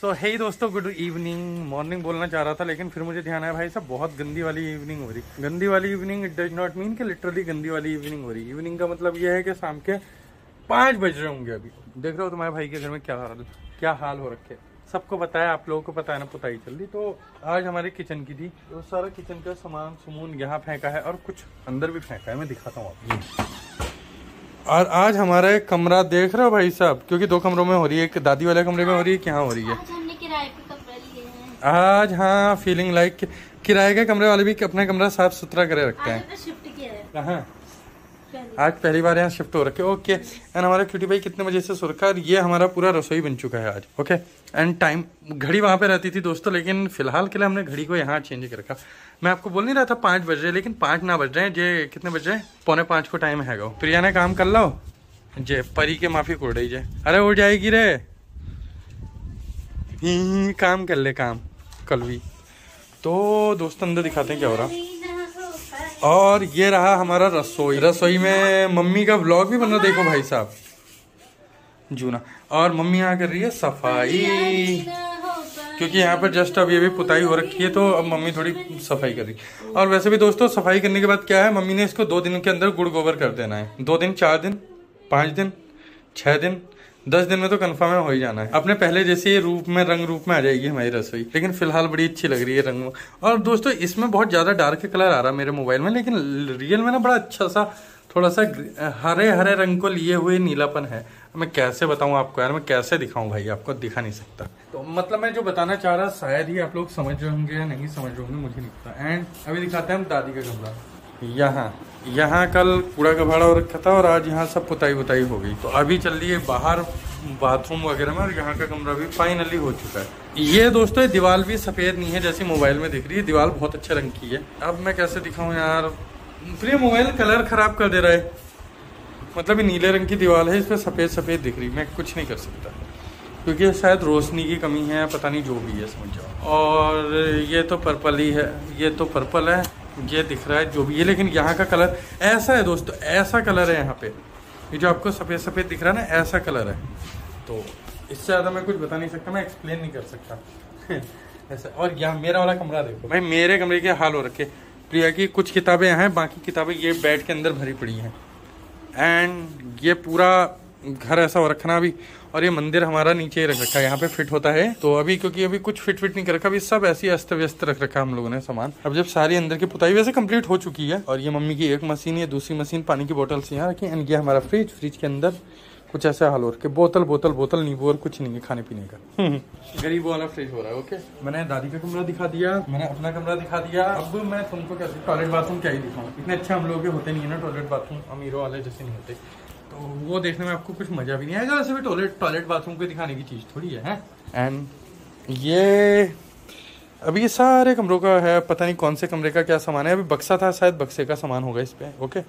सो so, hey दोस्तों good evening morning बोलना चाह रहा था लेकिन फिर मुझे ध्यान आया भाई साहब बहुत गंदी वाली इवनिंग हो रही। गंदी वाली evening it does not mean कि लिटरली गंदी वाली इवनिंग हो रही। इवनिंग का मतलब ये है कि शाम के पाँच बज रहे होंगे अभी। देख रहे हो तुम्हारे भाई के घर में क्या हाल क्या हाल हो रखे। सबको पता है आप लोगों को पता है ना पुताई चल रही। तो आज हमारे किचन की थी तो सारा किचन का सामान सुमून यहाँ फेंका है और कुछ अंदर भी फेंका है मैं दिखाता हूँ आपको। और आज हमारा एक कमरा देख रहे हो भाई साहब? क्योंकि दो कमरों में हो रही है एक दादी वाले कमरे में हो रही है क्या हो रही है। आज हैं। आज हाँ फीलिंग लाइक किराए के कमरे वाले भी अपना कमरा साफ़ सुथरा करे रखते आज हैं हमने शिफ्ट किया है कहाँ पहले आज पहली बार यहाँ शिफ्ट हो रखे ओके एंड हमारा क्यूटी भाई कितने बजे से सो रखा है और ये हमारा पूरा रसोई बन चुका है आज ओके एंड टाइम घड़ी वहाँ पे रहती थी दोस्तों, लेकिन फ़िलहाल के लिए हमने घड़ी को यहाँ चेंज कर रखा। मैं आपको बोल नहीं रहा था पाँच बज रहे, लेकिन पाँच ना बज रहे हैं। जे कितने बज रहे हैं? पौने पाँच को टाइम है प्रिया ने काम कर लो जे, परी के माफ़ी उड़ रही जे। अरे उड़ जाएगी रे। काम कर ले, काम। कल भी। तो दोस्तों, अंदर दिखाते हैं क्या हो रहा। और ये रहा हमारा रसोई। रसोई में मम्मी का ब्लॉग भी बना, देखो भाई साहब। जूना। और मम्मी यहाँ कर रही है सफ़ाई। क्योंकि यहाँ पर जस्ट अभी अभी पुताई हो रखी है तो अब मम्मी थोड़ी सफ़ाई कर रही और वैसे भी दोस्तों, सफ़ाई करने के बाद क्या है, मम्मी ने इसको दो दिन के अंदर गुड़ गोबर कर देना है। दो दिन, चार दिन, पाँच दिन छः दिन दस दिन में तो कन्फर्म है हो ही जाना है। अपने पहले जैसे ये रूप में रंग रूप में आ जाएगी हमारी रसोई। लेकिन फ़िलहाल बड़ी अच्छी लग रही है रंग। और दोस्तों इसमें बहुत ज़्यादा डार्क कलर आ रहा है मेरे मोबाइल में लेकिन रियल में ना बड़ा अच्छा सा थोड़ा सा हरे हरे रंग को लिए हुए नीलापन है। मैं कैसे बताऊँ आपको यार? मैं कैसे दिखाऊँ भाई? आपको दिखा नहीं सकता। तो मतलब मैं जो बताना चाह रहा शायद ही आप लोग समझ रहे होंगे या नहीं समझ रहे होंगे मुझे नहीं पता। एंड अभी दिखाते हैं हम दादी का कमरा। यहाँ। यहाँ कल कूड़ा कबाड़ा रखा था और आज यहाँ सब पुताई वुताई हो गई। तो अभी चल रही है बाहर बाथरूम वगैरह में और यहाँ का कमरा भी फाइनली हो चुका है। ये दोस्तों, ये दीवार भी सफ़ेद नहीं है जैसे मोबाइल में दिख रही है। दीवार बहुत अच्छे रंग की है। अब मैं कैसे दिखाऊँ यार? फिर ये मोबाइल कलर खराब कर दे रहा है। मतलब ये नीले रंग की दीवार है इस पर सफ़ेद सफ़ेद दिख रही मैं कुछ नहीं कर सकता। क्योंकि शायद रोशनी की कमी है, पता नहीं जो भी है, समझ जाओ। और ये तो पर्पल ही है। ये तो पर्पल है। ये दिख रहा है जो भी है लेकिन यहाँ का कलर ऐसा है दोस्तों, ऐसा कलर है यहाँ पे। ये जो आपको सफ़ेद सफ़ेद दिख रहा है ना, ऐसा कलर है। तो इससे ज़्यादा मैं कुछ बता नहीं सकता, मैं एक्सप्लेन नहीं कर सकता। ऐसा, और यहाँ मेरा वाला कमरा देखो। भाई, मेरे कमरे के हाल हो रखे प्रिया की कुछ किताबें हैं, बाकी किताबें ये बेड के अंदर भरी पड़ी हैं। एंड ये पूरा घर ऐसा हो रखना अभी। और ये मंदिर हमारा नीचे ही रख रखा है यहाँ पे फिट होता है। तो अभी क्योंकि अभी कुछ फिट फिट नहीं कर रखा अभी सब ऐसी अस्त व्यस्त रख रखा हम लोगों ने सामान। अब जब सारी अंदर की पुताई वैसे कंप्लीट हो चुकी है। और ये मम्मी की एक मशीन है दूसरी मशीन पानी की बोटल्स यहाँ रखी एंड ये हमारा फ्रिज फ्रिज के अंदर कुछ ऐसा हाल हो रखे। बोतल बोतल बोतल नींबू और कुछ नहीं है खाने पीने का। गरीब वाला फ्रिज हो रहा है ओके मैंने दादी का कमरा दिखा दिया मैंने अपना कमरा दिखा दिया। अब मैं तुमको क्या टॉयलेट बाथरूम क्या ही दिखाऊँ? इतने अच्छे हम लोग के होते नहीं है ना टॉयलेट बाथरूम अमीरों वाले जैसे नहीं होते। तो वो देखने में आपको कुछ मज़ा भी नहीं आएगा। वैसे भी टॉयलेट टॉयलेट बाथरूम को दिखाने की चीज़ थोड़ी है एंड ये, अभी ये सारे कमरों का है, पता नहीं कौन से कमरे का क्या सामान है। अभी बक्सा था, शायद बक्से का सामान होगा इस पे ओके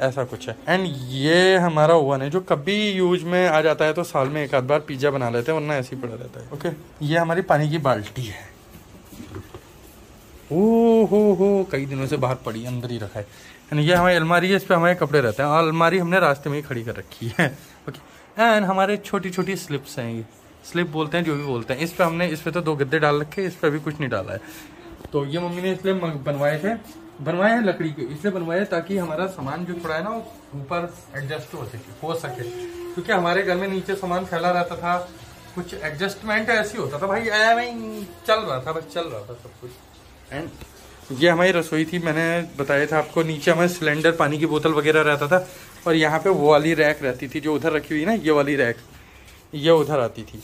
ऐसा कुछ है। एंड ये हमारा ओवन है, जो कभी यूज़ में आ जाता है तो साल में एक आध बार पिज्जा बना लेते हैं, वरना ऐसे ही पड़ा रहता है ओके ये हमारी पानी की बाल्टी है। ओ हो हो, कई दिनों से बाहर पड़ी, अंदर ही रखा है। एंड ये हमारी अलमारी है, इस पर हमारे कपड़े रहते हैं। और अलमारी हमने रास्ते में ही खड़ी कर रखी है। ओके एंड हमारे छोटी छोटी स्लिप्स हैं ये। स्लिप बोलते हैं, जो भी बोलते हैं। इस पर हमने, इस पर तो दो गद्दे डाल रखे इस पर अभी कुछ नहीं डाला है। तो ये मम्मी ने इसलिए बनवाए थे। बनवाए हैं लकड़ी के। इसलिए बनवाए ताकि हमारा सामान जो थोड़ा है ना ऊपर एडजस्ट हो सके हो सके। क्योंकि हमारे घर में नीचे सामान फैला रहता था। कुछ एडजस्टमेंट ऐसी होता था, भाई चल रहा था, बस चल रहा था सब कुछ। एंड ये हमारी रसोई थी, मैंने बताया था आपको, नीचे हमें सिलेंडर पानी की बोतल वगैरह रहता था, और यहाँ पे वो वाली रैक रहती थी जो उधर रखी हुई ना, ये वाली रैक, ये उधर आती थी।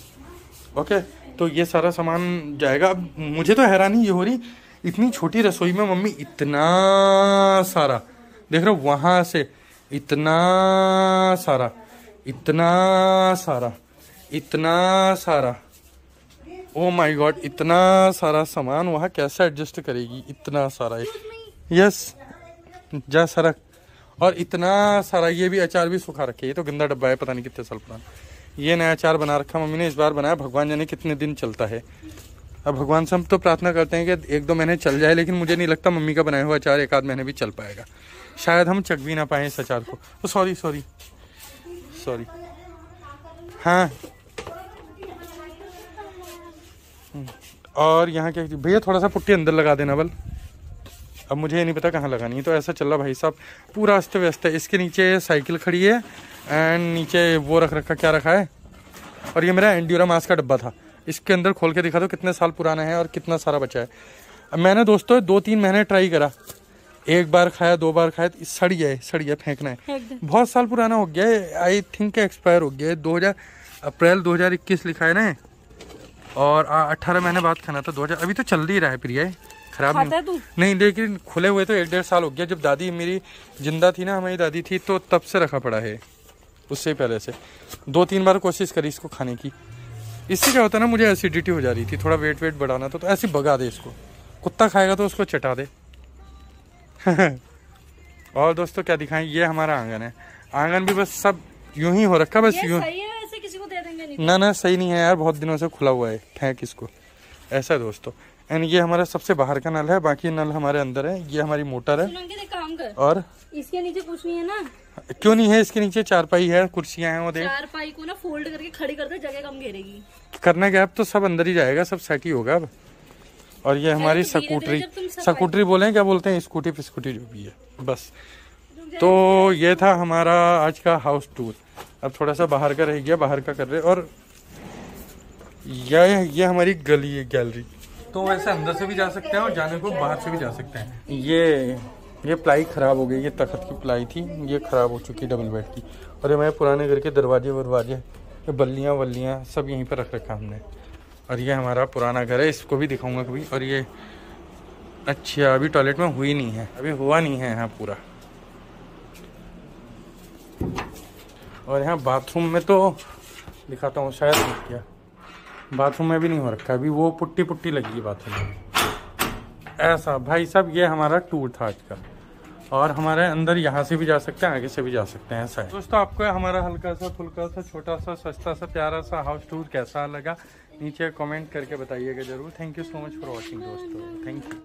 ओके तो ये सारा सामान जाएगा। अब मुझे तो हैरानी ये हो रही, इतनी छोटी रसोई में मम्मी इतना सारा, देख रहे हो, वहाँ से इतना सारा इतना सारा इतना सारा। ओ माय गॉड इतना सारा सामान वहाँ कैसे एडजस्ट करेगी? इतना सारा यस जा सरक और इतना सारा ये भी अचार भी सुखा रखे ये तो गंदा डब्बा है पता नहीं कितने साल पुराना। ये नया अचार बना रखा मम्मी ने इस बार बनाया। भगवान जाने कितने दिन चलता है। अब भगवान से हम तो प्रार्थना करते हैं कि एक दो महीने चल जाए लेकिन मुझे नहीं लगता मम्मी का बनाया हुआ अचार एक आध महीने भी चल पाएगा। शायद हम चक भी ना पाए इस अचार को। सॉरी सॉरी सॉरी हाँ। और यहाँ क्या भैया थोड़ा सा पुट्टी अंदर लगा देना बल। अब मुझे ये नहीं पता कहाँ लगानी है। तो ऐसा चल रहा भाई साहब पूरा अस्त व्यस्त है। इसके नीचे साइकिल खड़ी है एंड नीचे वो रख रखा क्या रखा है? और ये मेरा एंड्यूरा मास का डब्बा था। इसके अंदर खोल के दिखा दो कितने साल पुराना है और कितना सारा बचा है। अब मैंने दोस्तों दो तीन महीने ट्राई करा। एक बार खाया दो बार खाया तो सड़ गया है सड़ गया फेंकना है। बहुत साल पुराना हो गया है। आई थिंक एक्सपायर हो गया है। दो हज़ार अप्रैल 2021 लिखा है ना? और अट्ठारह महीने बाद खाना था दो हज़ार अभी तो चल ही रहा है प्रिया खराब नहीं नहीं लेकिन खुले हुए तो एक डेढ़ साल हो गया जब दादी मेरी ज़िंदा थी ना हमारी दादी थी तो तब से रखा पड़ा है उससे पहले से। दो तीन बार कोशिश करी इसको खाने की। इससे क्या होता है ना मुझे एसिडिटी हो जा रही थी थोड़ा वेट वेट बढ़ाना था तो ऐसे भगा दे इसको। कुत्ता खाएगा तो उसको चटा दे। और दोस्तों क्या दिखाएँ? ये हमारा आँगन है। आँगन भी बस सब यूँ ही हो रखा बस यूँ ना ना सही नहीं है यार बहुत दिनों से खुला हुआ है फेंक इसको ऐसा है दोस्तों। एंड ये हमारा सबसे बाहर का नल है बाकी नल हमारे अंदर है ये हमारी मोटर है। और? इसके नीचे कुछ नहीं है ना? क्यों नहीं है इसके नीचे? चारपाई है कुर्सियाँ हैं वो देख। चारपाई को ना फोल्ड करके खड़ी कर दे जगह कम घेरेगी। करने के अब तो सब अंदर ही जाएगा सब सेट ही होगा अब। और ये हमारी तो सकूटरी सकूटरी बोले क्या बोलते हैं स्कूटी फिस्कूटी जो भी है बस। तो ये था हमारा आज का हाउस टूर अब थोड़ा सा बाहर का रह गया, बाहर का कर रहे और यह ये हमारी गली है गैलरी तो वैसे अंदर से भी जा सकते हैं और जाने को बाहर से भी जा सकते हैं। ये ये प्लाई खराब हो गई, ये तखत की प्लाई थी, ये खराब हो चुकी डबल बेड की। और ये हमारे पुराने घर के दरवाजे वरवाजे, ये बल्लियाँ वल्लियाँ सब यहीं पर रख रखा हमने। और ये हमारा पुराना घर है, इसको भी दिखाऊँगा कभी। और ये अच्छा अभी टॉयलेट में हुई नहीं है, अभी हुआ नहीं है यहाँ पूरा। और यहाँ बाथरूम में तो दिखाता हूँ, शायद क्या बाथरूम में भी नहीं हो रखा अभी वो पुट्टी पुट्टी लगी है बाथरूम में। ऐसा, भाई साहब, ये हमारा टूर था आज का और हमारे अंदर यहाँ से भी जा सकते हैं, आगे से भी जा सकते हैं, ऐसा है। दोस्तों, आपको हमारा हल्का सा, फुल्का सा, छोटा सा, सस्ता सा, प्यारा सा हाउस टूर कैसा लगा, नीचे कमेंट करके बताइएगा ज़रूर। Thank you so much for watching दोस्तों। Thank you